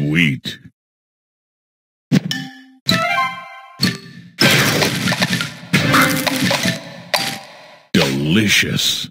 Sweet. Delicious.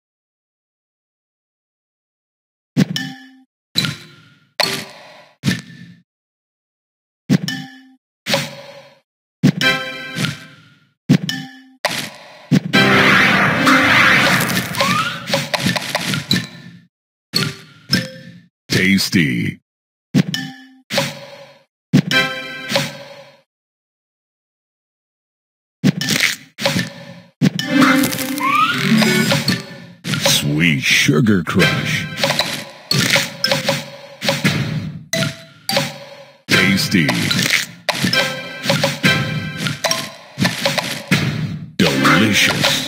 Tasty. Sweet Sugar Crush. Tasty. Delicious.